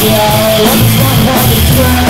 Yeah, let's not let it grow